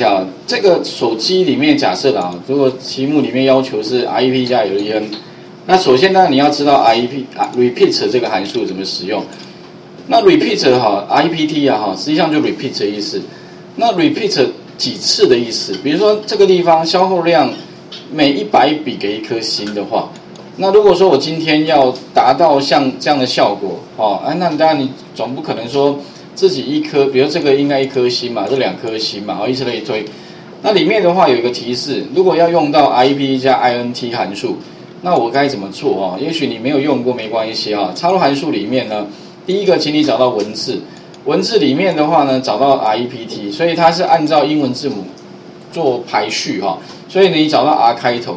下，这个手机里面假设的啊，如果题目里面要求是 I E P 加 LEN，那首先呢，你要知道 I E P 啊 repeat 这个函数怎么使用。那 repeat 哈 I P T 啊哈，实际上就 repeat 的意思。那 repeat 几次的意思？比如说这个地方消耗量每一百笔给一颗星的话，那如果说我今天要达到像这样的效果，哦，哎，那当然你总不可能说自己一颗，比如这个应该一颗星嘛，这两颗星嘛，哦，以此类推。那里面的话有一个提示，如果要用到 REPT 加 INT 函数，那我该怎么做哦？也许你没有用过没关系啊，插入函数里面呢。第一个，请你找到文字，文字里面的话呢，找到 REPT，所以它是按照英文字母做排序哈，所以你找到 R 开头。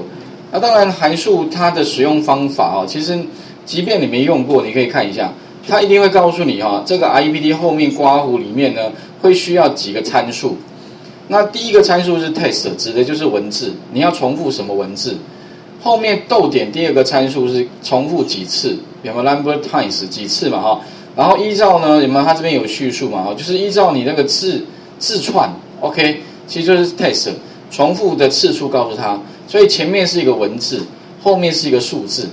那当然函数它的使用方法哈，其实即便你没用过，你可以看一下，它一定会告诉你哈，这个 I E P D 后面刮弧里面呢，会需要几个参数。那第一个参数是 text，指的就是文字，你要重复什么文字。后面逗点第二个参数是重复几次，有没有 number times 几次嘛哈？然后依照呢，有没有？它这边有叙述嘛？哦，就是依照你那个字字串，OK，其实就是 text 重复的次数告诉他。所以前面是一个文字，后面是一个数字，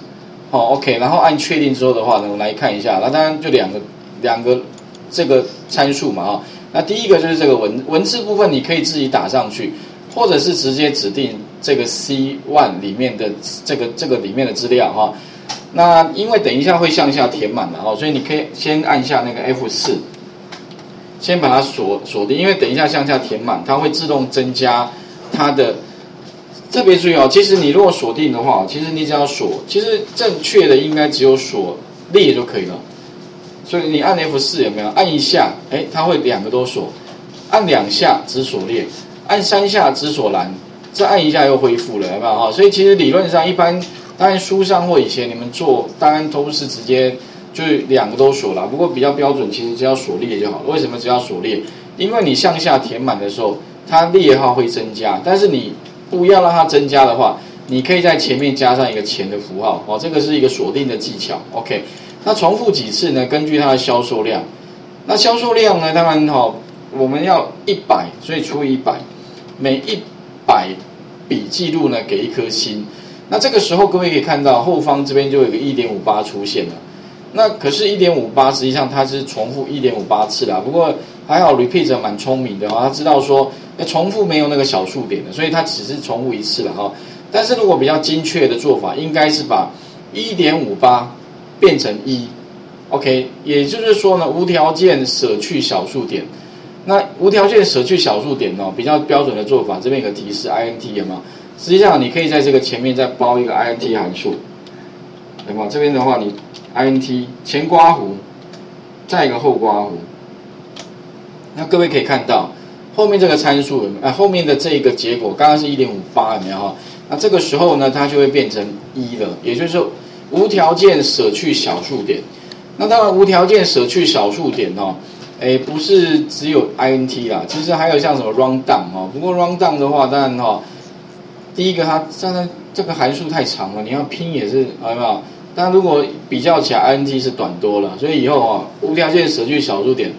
好，OK。然后按确定之后的话呢，我们来看一下。那当然就两个两个这个参数嘛，啊。那第一个就是这个文文字部分，你可以自己打上去，或者是直接指定这个 C one 里面的这个这个里面的资料，哈。那因为等一下会向下填满的哦，所以你可以先按下那个 F 四，先把它锁锁定。因为等一下向下填满，它会自动增加它的。特别注意哦，其实你如果锁定的话，其实你只要锁，其实正确的应该只有锁列就可以了。所以你按 F 四有没有？按一下，哎，它会两个都锁；按两下只锁列，按三下只锁栏，再按一下又恢复了，有没有？所以其实理论上一般。当然，书上或以前你们做，当然都是直接就是两个都锁了。不过比较标准，其实只要锁列就好了。为什么只要锁列？因为你向下填满的时候，它列号会增加。但是你不要让它增加的话，你可以在前面加上一个钱的符号哦。这个是一个锁定的技巧。OK，那重复几次呢？根据它的销售量。那销售量呢？当然哈，我们要一百，所以除以一百，每一百笔记录呢给一颗星。那这个时候，各位可以看到后方这边就有个一点五八出现了。那可是，一点五八实际上它是重复一点五八次啦。不过还好，repeat 蛮聪明的哈，他知道说要重复没有那个小数点的，所以他只是重复一次了哈。但是如果比较精确的做法，应该是把一点五八变成一，OK，也就是说呢，无条件舍去小数点。那无条件舍去小数点哦，比较标准的做法，这边有个提示，int 有吗？实际上，你可以在这个前面再包一个 int 函数，对吗？这边的话，你 int 前刮弧，再一个后刮弧。那各位可以看到，后面这个参数，啊，后面的这一个结果，刚刚是一点五八，有没有哈？那这个时候呢，它就会变成一了，也就是说，无条件舍去小数点。那当然，无条件舍去小数点哦，哎，不是只有 int 啦，其实还有像什么 rundown 哦。不过 rundown 的话，当然哈。第一个，它现在这个函数太长了，你要拼也是，好不好？但如果比较起来，int 是短多了，所以以后啊，无条件舍去小数点，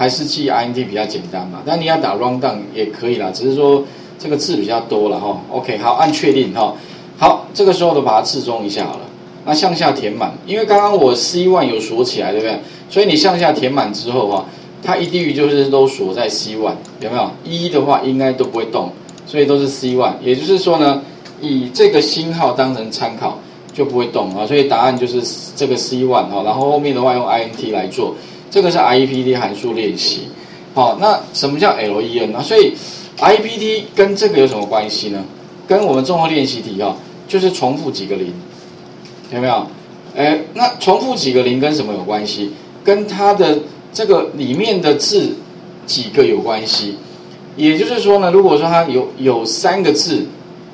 还是记 int 比较简单嘛。但你要打 rundown 也可以啦，只是说这个字比较多了哈。OK，好，按确定哈。好，这个时候都把它置中一下好了。那向下填满，因为刚刚我 C one 有锁起来，对不对？所以你向下填满之后哈，它一定就是都锁在 C one，有没有？一的话应该都不会动。所以都是 C one，也就是说呢，以这个星号当成参考就不会动啊。所以答案就是这个 C one 哈，然后后面的话用 INT 来做，这个是 REPT 函数练习。好，那什么叫 LEN 啊？所以 REPT 跟这个有什么关系呢？跟我们综合练习题哈，就是重复几个零，有没有？哎，那重复几个零跟什么有关系？跟它的这个里面的字几个有关系。也就是说呢，如果说它有有三个字，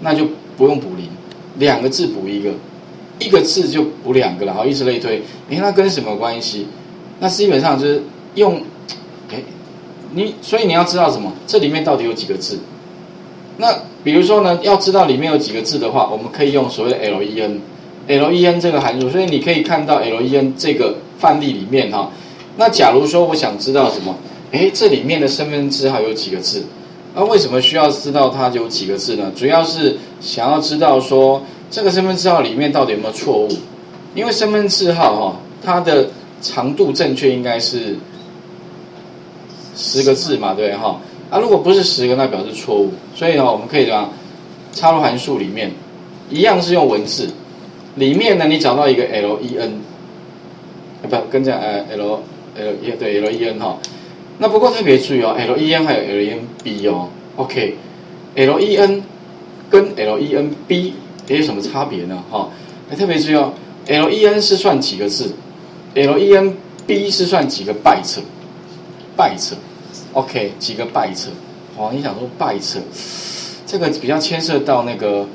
那就不用补零，两个字补一个，一个字就补两个了，好，以此类推。你看它跟什么关系？那基本上就是用，哎，你所以你要知道什么？这里面到底有几个字？那比如说呢，要知道里面有几个字的话，我们可以用所谓的 len，len 这个函数。所以你可以看到 len 这个范例里面哈。那假如说我想知道什么？哎，这里面的身份证字号有几个字？那为什么需要知道它有几个字呢？主要是想要知道说这个身份证号里面到底有没有错误，因为身份证号哈，它的长度正确应该是十个字嘛，对哈？啊，如果不是十个，那表示错误。所以呢，我们可以怎么插入函数里面，一样是用文字，里面呢你找到一个 len，啊不，跟着呃 l l 也对 len 哈。那不过特别注意哦，len 还有 lenb 哦，OK，len 跟 lenb 也有什么差别呢？哈，还特别注意哦，len 是算几个字，lenb 是算几个拜测？拜测，OK，几个拜测。哦，你想说拜测这个比较牵涉到那个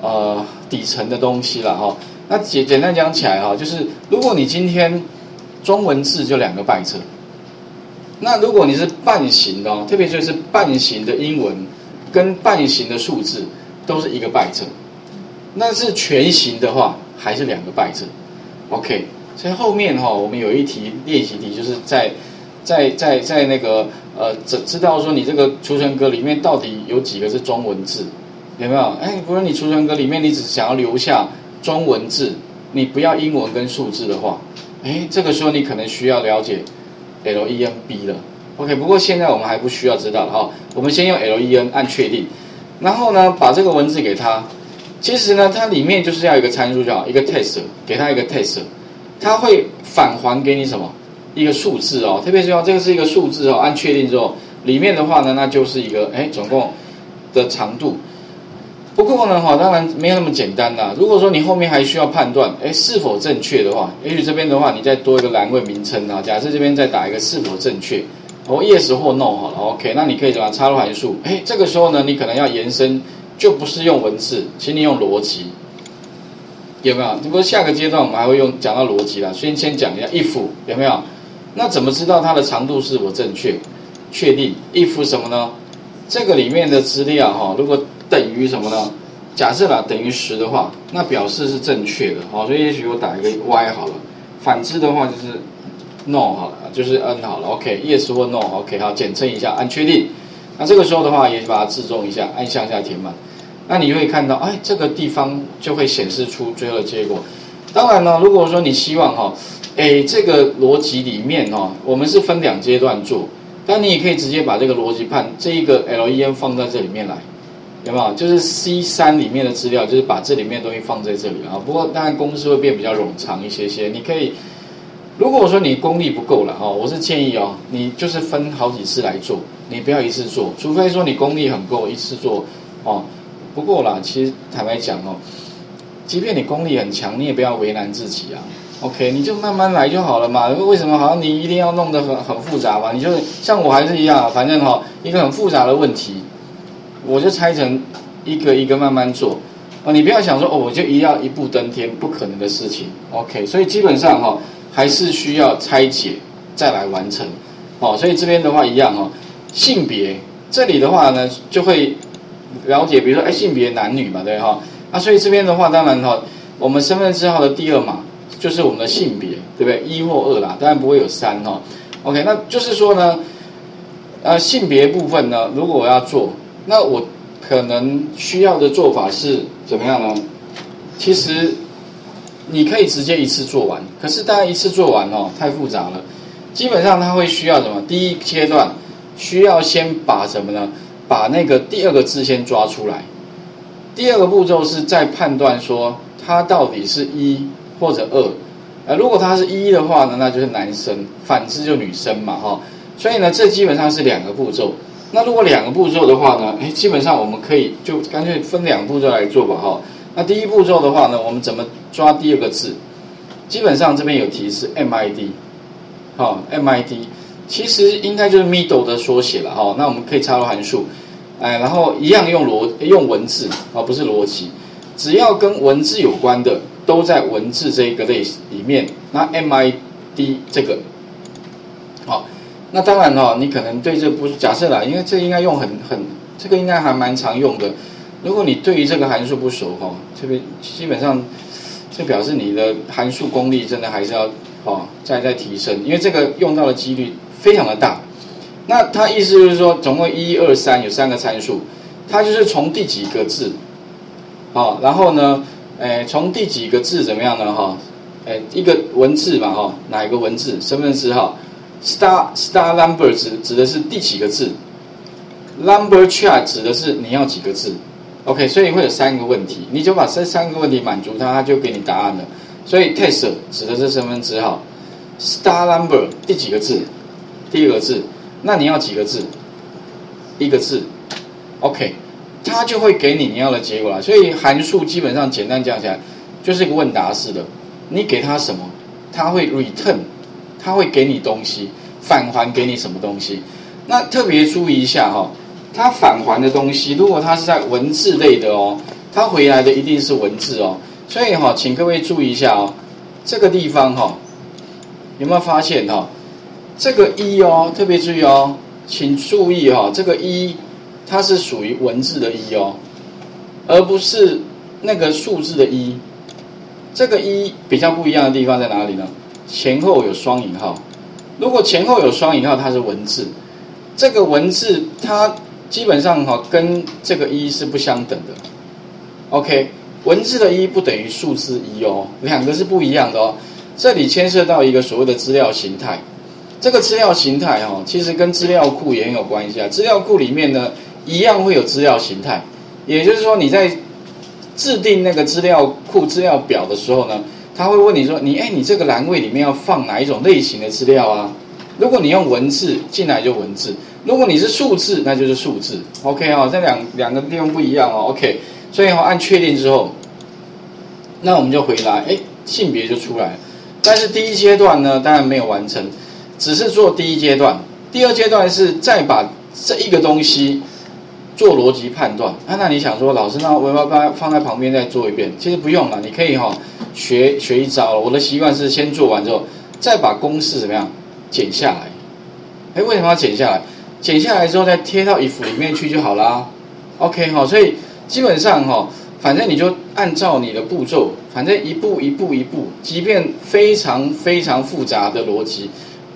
呃底层的东西了哈。那简简单讲起来哈，就是如果你今天中文字就两个拜测。那如果你是半形的哦，特别就是半形的英文跟半形的数字都是一个拜测那是全形的话还是两个拜测。OK，所以后面哈我们有一题练习题，就是在在在在那个呃知知道说你这个储存格里面到底有几个是中文字，有没有？哎，不是你储存格里面你只想要留下中文字，你不要英文跟数字的话，哎，这个时候你可能需要了解。len b 了，OK，不过现在我们还不需要知道了哈，我们先用 len 按确定，然后呢把这个文字给它，其实呢它里面就是要一个参数叫一个 test，给它一个 test，它会返还给你什么一个数字哦，特别是要这个是一个数字哦，按确定之后，里面的话呢那就是一个哎总共的长度。不过呢，哈，当然没有那么简单啦。如果说你后面还需要判断，哎，是否正确的话，也许这边的话，你再多一个栏位名称啊。假设这边再打一个是否正确，哦，yes 或 no 好了，OK，那你可以怎么插入函数？哎，这个时候呢，你可能要延伸，就不是用文字，请你用逻辑，有没有？不过下个阶段我们还会用讲到逻辑啦。先先讲一下 if 有没有？那怎么知道它的长度是否正确？确定 if 什么呢？这个里面的资料哈，如果等于什么呢？假设啦，等于十的话，那表示是正确的，好，所以也许我打一个 y 好了。反之的话就是 no 好了，就是 n 好了。OK，yes 或 no，OK，好，简称一下，按确定。那这个时候的话，也把它自重一下，按向下填满。那你会看到，哎，这个地方就会显示出最后的结果。当然呢，如果说你希望哈，哎，这个逻辑里面哈，我们是分两阶段做，但你也可以直接把这个逻辑判这一个 len 放在这里面来。有没有？就是 C 三里面的资料，就是把这里面东西放在这里啊。不过当然公式会变比较冗长一些些。你可以，如果说你功力不够了哦，我是建议哦，你就是分好几次来做，你不要一次做。除非说你功力很够，一次做哦。不过啦，其实坦白讲哦，即便你功力很强，你也不要为难自己啊。OK，你就慢慢来就好了嘛。为什么好像你一定要弄得很很复杂嘛？你就像我还是一样，反正哈，一个很复杂的问题。我就拆成一个一个慢慢做，啊，你不要想说哦，我就一定要一步登天，不可能的事情。OK，所以基本上哈，还是需要拆解再来完成。哦，所以这边的话一样哦，性别这里的话呢，就会了解，比如说哎，性别男女嘛，对哈。啊，所以这边的话，当然哈，我们身份证号的第二码就是我们的性别，对不对？一或二啦，当然不会有三哈。OK，那就是说呢，呃，性别部分呢，如果我要做。那我可能需要的做法是怎么样呢？其实你可以直接一次做完，可是大家一次做完哦，太复杂了。基本上它会需要什么？第一阶段需要先把什么呢？把那个第二个字先抓出来。第二个步骤是在判断说它到底是一或者二。呃，如果它是一的话呢，那就是男生；反之就女生嘛，哈。所以呢，这基本上是两个步骤。那如果两个步骤的话呢？哎，基本上我们可以就干脆分两步骤来做吧，哈。那第一步骤的话呢，我们怎么抓第二个字？基本上这边有提示 MID，好，MID 其实应该就是 middle 的缩写了，哈。那我们可以插入函数，哎，然后一样用逻用文字，啊，不是逻辑，只要跟文字有关的都在文字这一个类里面。那 MID 这个，好。那当然哦，你可能对这不假设啦，因为这应该用很很，这个应该还蛮常用的。如果你对于这个函数不熟哈，这边基本上这表示你的函数功力真的还是要哦再再提升，因为这个用到的几率非常的大。那它意思就是说，总共一二三有三个参数，它就是从第几个字，好，然后呢，诶，从第几个字怎么样呢？哈，诶，一个文字嘛，哈，哪一个文字？身份证号，star star number 指指的是第几个字，number chart 指的是你要几个字。OK，所以会有三个问题，你就把这三个问题满足它，它就给你答案了。所以 test 指的是身份证号，star number 第几个字？第一个字，那你要几个字？一个字。OK，它就会给你你要的结果了。所以函数基本上简单讲起来，就是一个问答式的。你给它什么，它会 return，它会给你东西，返还给你什么东西。那特别注意一下哈。它返还的东西，如果它是在文字类的哦，它回来的一定是文字哦。所以哈，请各位注意一下哦，这个地方哈，有没有发现哈？这个一哦，特别注意哦，请注意哈，这个一它是属于文字的一哦，而不是那个数字的一。这个一比较不一样的地方在哪里呢？前后有双引号。如果前后有双引号，它是文字。这个文字它。基本上哈，跟这个一是不相等的。OK，文字的一不等于数字一哦，两个是不一样的哦。这里牵涉到一个所谓的资料形态，这个资料形态哈，其实跟资料库也很有关系啊。资料库里面呢，一样会有资料形态，也就是说你在制定那个资料库资料表的时候呢，他会问你说，你哎，你这个栏位里面要放哪一种类型的资料啊？如果你用文字进来就文字。如果你是数字，那就是数字，OK 哦，这两两个地方不一样哦，OK，所以哦，按确定之后，那我们就回来，哎，性别就出来了。但是第一阶段呢，当然没有完成，只是做第一阶段。第二阶段是再把这一个东西做逻辑判断。啊，那你想说，老师，那我要把它放在旁边再做一遍？其实不用了，你可以哈学学一招。我的习惯是先做完之后，再把公式怎么样剪下来。哎，为什么要剪下来？剪下来之后再贴到衣服里面去就好啦。OK 哈，所以基本上哈，反正你就按照你的步骤，反正一步一步一步，即便非常非常复杂的逻辑，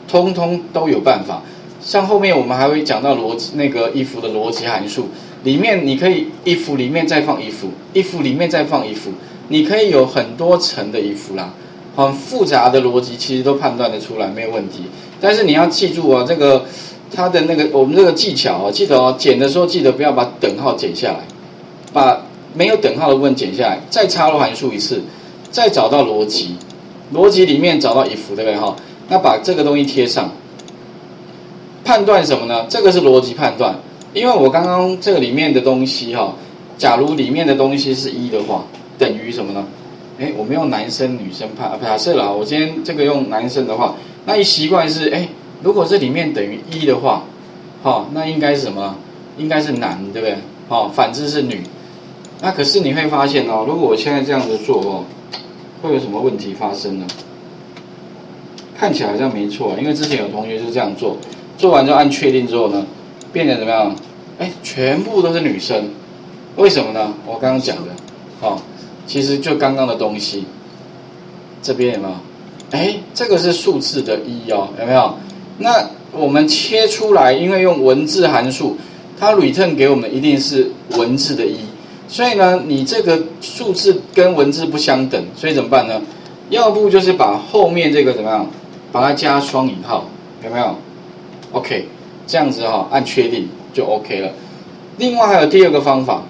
通通都有办法。像后面我们还会讲到逻辑那个衣服的逻辑函数，里面你可以衣服里面再放衣服，衣服里面再放衣服，你可以有很多层的衣服啦，很复杂的逻辑其实都判断得出来，没有问题。但是你要记住啊，这个。它的那个我们这个技巧啊，记得哦，剪的时候记得不要把等号剪下来，把没有等号的部分剪下来，再插入函数一次，再找到逻辑，逻辑里面找到 if 对不对哈？那把这个东西贴上，判断什么呢？这个是逻辑判断，因为我刚刚这个里面的东西哈，假如里面的东西是一的话，等于什么呢？哎，我们用男生女生判，假设了，我今天这个用男生的话，那一习惯是哎。如果这里面等于一的话，好，那应该是什么？应该是男，对不对？好，反之是女。那可是你会发现哦，如果我现在这样子做哦，会有什么问题发生呢？看起来好像没错，因为之前有同学是这样做，做完之后按确定之后呢，变成怎么样？哎，全部都是女生，为什么呢？我刚刚讲的，好，其实就刚刚的东西，这边有没有？哎，这个是数字的一哦，有没有？那我们切出来，因为用文字函数，它 return 给我们一定是文字的一，所以呢，你这个数字跟文字不相等，所以怎么办呢？要不就是把后面这个怎么样，把它加双引号，有没有？OK，这样子哈，按确定就 OK 了。另外还有第二个方法，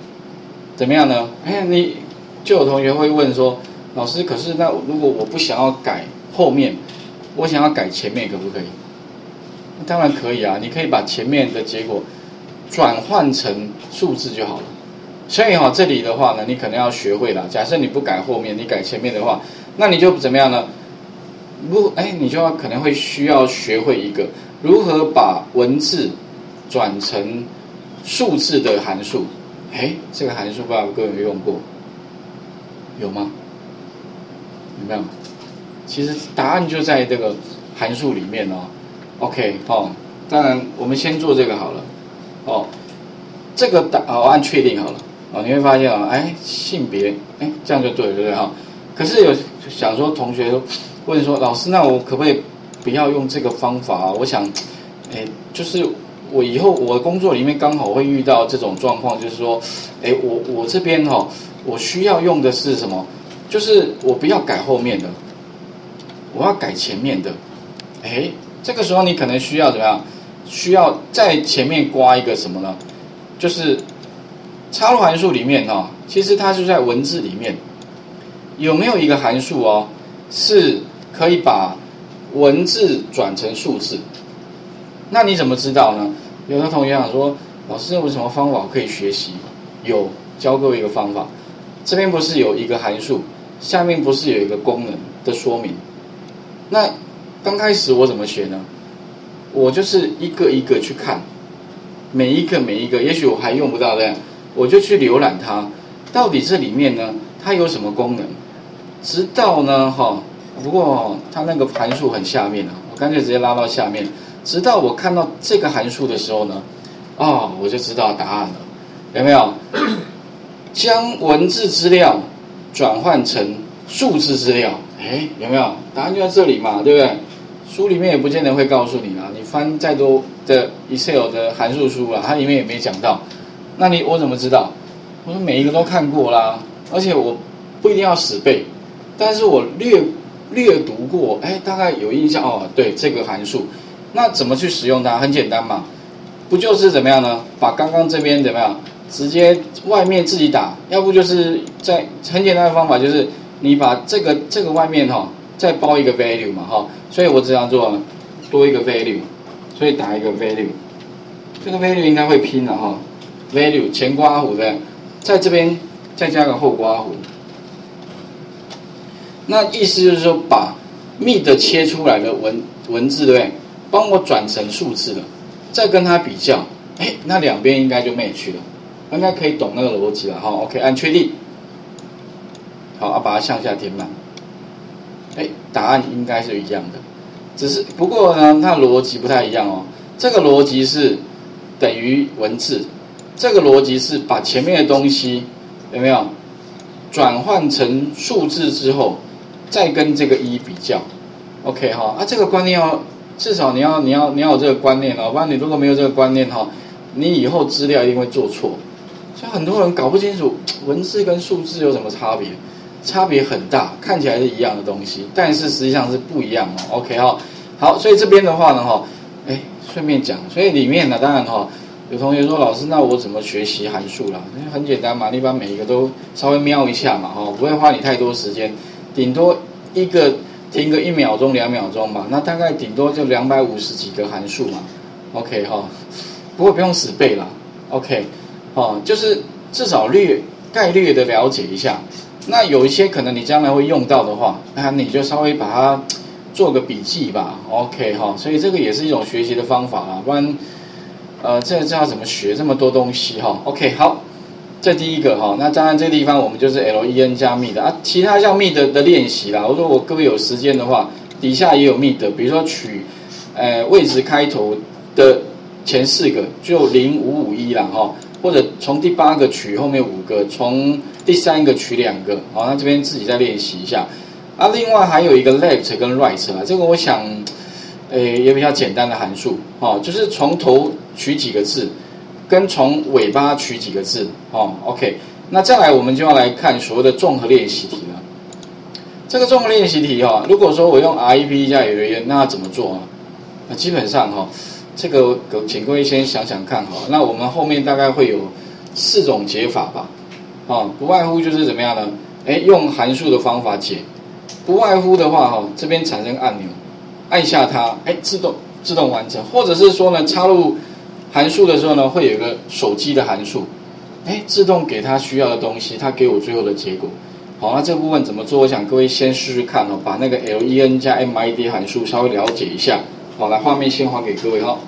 怎么样呢？哎，你就有同学会问说，老师，可是那如果我不想要改后面，我想要改前面，可不可以？当然可以啊，你可以把前面的结果转换成数字就好了。所以哈，这里的话呢，你可能要学会了。假设你不改后面，你改前面的话，那你就怎么样呢？如哎，你就要可能会需要学会一个如何把文字转成数字的函数。哎，这个函数不知道各位有用过？有吗？有没有？其实答案就在这个函数里面哦。OK，哦，当然我们先做这个好了，哦，这个答哦按确定好了，哦，你会发现啊，哎，性别，哎，这样就对，对不对哈？可是有想说同学问说，老师，那我可不可以不要用这个方法啊？我想，哎，就是我以后我的工作里面刚好会遇到这种状况，就是说，哎，我我这边哈，我需要用的是什么？就是我不要改后面的，我要改前面的。哎，这个时候你可能需要怎么样？需要在前面刮一个什么呢？就是插入函数里面哈，其实它就在文字里面有没有一个函数哦，是可以把文字转成数字？那你怎么知道呢？有的同学想说，老师有什么方法可以学习？有教各位一个方法，这边不是有一个函数，下面不是有一个功能的说明？那刚开始我怎么学呢？我就是一个一个去看，每一个每一个，也许我还用不到的，我就去浏览它，到底这里面呢，它有什么功能？直到呢，哈，不过它那个函数很下面啊，我干脆直接拉到下面，直到我看到这个函数的时候呢，哦，我就知道答案了，有没有？将文字资料转换成数字资料，哎，有没有？答案就在这里嘛，对不对？书里面也不见得会告诉你啦，你翻再多的 Excel 的函数书啊，它里面也没讲到。那你我怎么知道？我说每一个都看过啦，而且我不一定要死背，但是我略略读过，哎，大概有印象哦。对这个函数，那怎么去使用它？很简单嘛，不就是怎么样呢？把刚刚这边怎么样，直接外面自己打，要不就是在很简单的方法，就是你把这个这个外面哈。再包一个 value 嘛，哈，所以我这样做，多一个 value，所以打一个 value，这个 value 应该会拼了哈，value 前刮弧的，在这边再加个后刮弧，那意思就是说把 mid 切出来的文文字对不对，帮我转成数字了，再跟它比较，哎，那两边应该就 match 了，应该可以懂那个逻辑了。哈，OK，按确定，好，啊，把它向下填满。哎，答案应该是一样的，只是不过呢，它逻辑不太一样哦。这个逻辑是等于文字，这个逻辑是把前面的东西有没有转换成数字之后，再跟这个一比较。OK 哈，啊，这个观念要至少你要你要你要有这个观念哦，不然你如果没有这个观念哈，你以后资料一定会做错。所以很多人搞不清楚文字跟数字有什么差别。差别很大，看起来是一样的东西，但是实际上是不一样哦。OK 哈，好，所以这边的话呢哈，哎，顺便讲，所以里面呢，当然哈，有同学说老师，那我怎么学习函数啦？很简单嘛，你把每一个都稍微瞄一下嘛，哈，不会花你太多时间，顶多一个停个一秒钟、两秒钟嘛，那大概顶多就两百五十几个函数嘛。OK 哈，不过不用死背啦。OK，哦，就是至少略概略的了解一下。那有一些可能你将来会用到的话，那你就稍微把它做个笔记吧，OK 哈。所以这个也是一种学习的方法啊，不然，呃，这这要怎么学这么多东西哈？OK 好，这第一个哈。那当然这个地方我们就是 len 加 mid 啊，其他像 mid 的练习啦。我说我各位有时间的话，底下也有 mid，比如说取，呃，位置开头的前四个就零五五一啦哈。或者从第八个取后面五个，从第三个取两个，好，那这边自己再练习一下。啊，另外还有一个 left 跟 right 啊，这个我想，诶也比较简单的函数，哦，就是从头取几个字，跟从尾巴取几个字，哦，OK。那再来我们就要来看所谓的综合练习题了。这个综合练习题哈，如果说我用 REP 加 LN，那怎么做啊？那基本上哈。这个，请各位先想想看哈。那我们后面大概会有四种解法吧，啊，不外乎就是怎么样呢？哎，用函数的方法解，不外乎的话哈，这边产生按钮，按下它，哎，自动自动完成。或者是说呢，插入函数的时候呢，会有一个手机的函数，哎，自动给他需要的东西，他给我最后的结果。好，那这部分怎么做？我想各位先试试看哦，把那个 len 加 mid 函数稍微了解一下。好，来画面先还给各位哈。